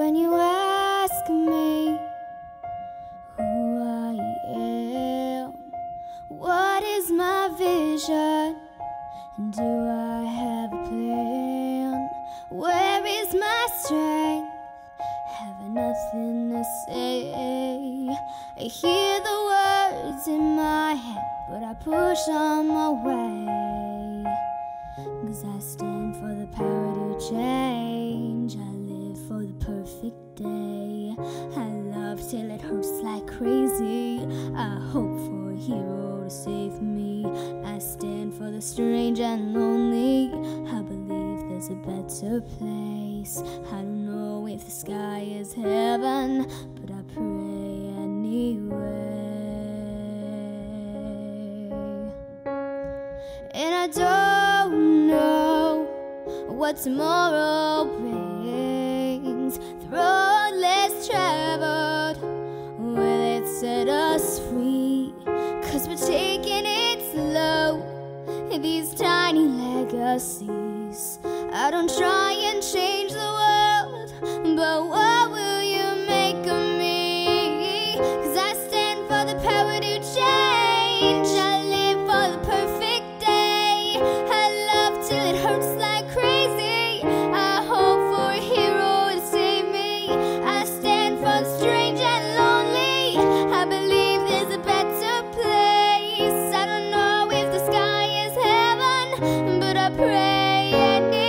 when you ask me who I am. What is my vision? And do I have a plan? Where is my strength? Have nothing to say. I hear the words in my head, but I push on my way. Cause I stand for the power to change. Perfect day. I love till it hurts like crazy. I hope for a hero to save me. I stand for the strange and lonely. I believe there's a better place. I don't know if the sky is heaven, but I pray anyway. And I don't know what tomorrow brings. The road less traveled, will it set us free? Cause we're taking it slow, these tiny legacies. I don't try and change the but I pray anyway.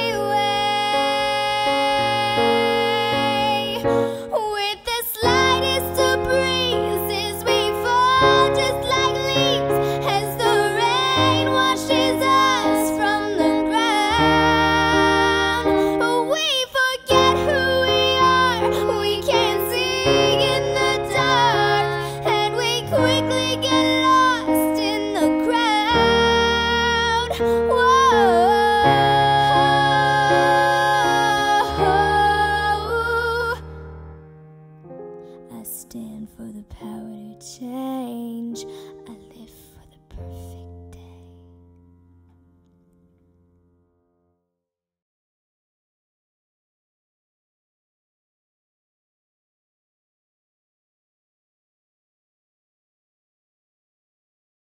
With the slightest of breezes, we fall just like leaves as the rain washes us from the ground. We forget who we are, we can't in the dark, and we quickly get. stand for the power to change.